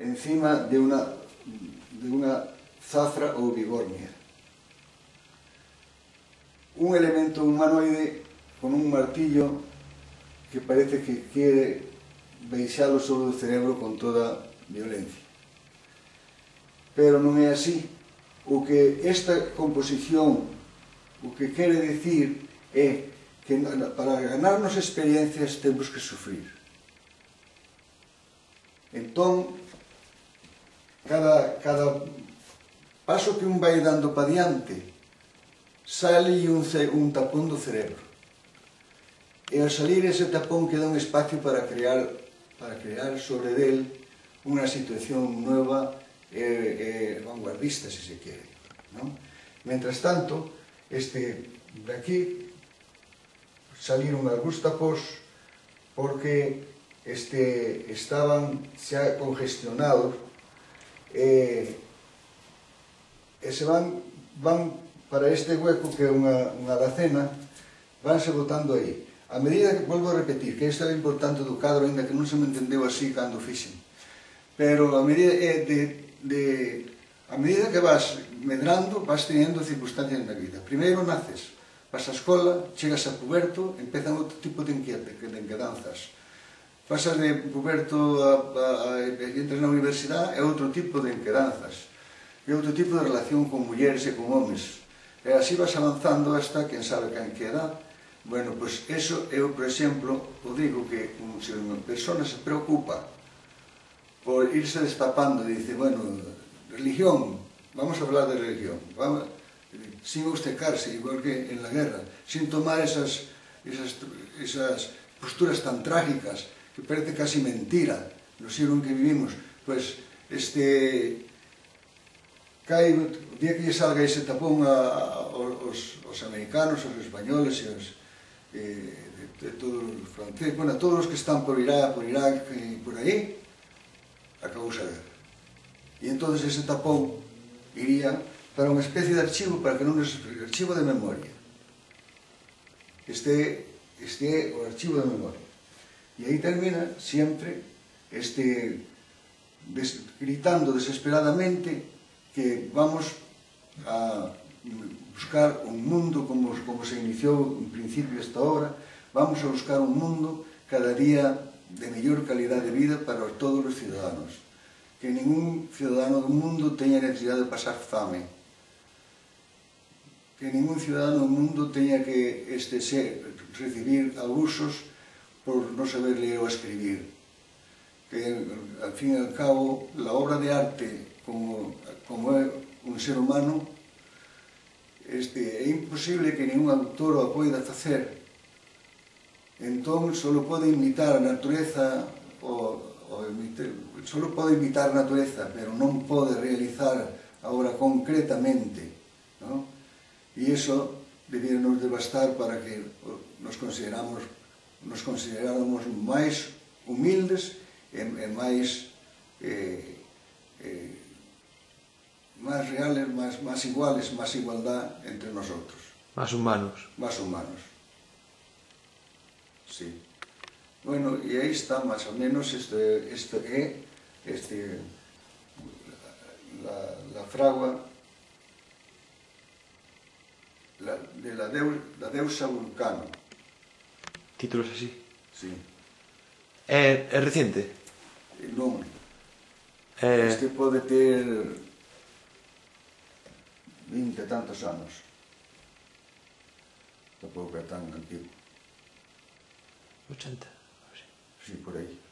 encima de una, de unha zafra ou bigornia. Un elemento humanoide con un martillo que parece que quere deixalo sobre o cerebro con toda violencia. Pero non é así. O que esta composición o que quere decir é que para ganarnos experiencias temos que sufrir. Entón, cada, cada paso que un vai dando pa diante sale un, un tapón do cerebro. E ao salir ese tapón queda un espacio para crear, para crear sobre del unha situación nueva e, e vanguardista, se se quere. Non? Mentras tanto, este de aquí saliron algúns tapós porque este, estaban xa congestionados e, e se van, van para este hueco que é unha, unha alacena, vanse botando aí. A medida que, volvo a repetir, que isto é importante do cadro, ainda que non se me entendeu así cando fixen, pero a medida, é de, de, a medida que vas medrando, vas teniendo circunstancias na vida. Primeiro naces, vas á escola, chegas a puberto, empezan outro tipo de, inquietud, de inquedanzas, pasas de Puberto a, a, a, entras na universidade é outro tipo de enqueranzas é outro tipo de relación con mulleres e con homes. E así vas avanzando hasta quen sabe quen que edad. Bueno, pois pues eso eu, por exemplo o digo que mm, se unha persona se preocupa por irse destapando e dice, bueno, religión vamos a hablar de religión vamos, sin obstecarse, igual que en la guerra sin tomar esas, esas, esas posturas tan trágicas que parece casi mentira no siglo en que vivimos, pois este cae, o día que lle salga ese tapón a, a, os, os americanos, os españoles e os eh, de, de todos os franceses, bueno, todos os que están por Irak, por Irak e por aí, acabouse a guerra. E entonces ese tapón iría para unha especie de archivo, para que non es archivo de memoria. Este, este é o archivo de memoria. E aí termina sempre este, des, gritando desesperadamente que vamos a buscar un mundo como, como se iniciou en principio esta obra, vamos a buscar un mundo cada día de mellor calidad de vida para todos os ciudadanos. Que ningún ciudadano do mundo teña necesidade de pasar fame. Que ningún ciudadano do mundo teña que este, ser, recibir abusos por non saber ler ou escribir. Que, al fin e al cabo, la obra de arte, como, como é un ser humano, este, é imposible que ningún autor o poida facer. Entón, só pode imitar a natureza o, o emite, solo pode imitar a natureza, pero non pode realizar a obra concretamente. ¿no? E iso debíamos devastar para que nos consideramos nos consideráramos máis humildes e, e máis eh, eh, máis reales, máis, máis iguales, máis igualdad entre nosotros. Máis humanos. Máis humanos. Sí. Bueno, e aí está, máis ou menos, este, este é este, la, la fragua la, de la, deu, la deusa vulcano títulos así? Sí. Eh, é, é reciente? Eh, non. É... Eh. Este pode ter 20 e tantos anos. Tampouco é tan antigo. 80? Sí, por aí.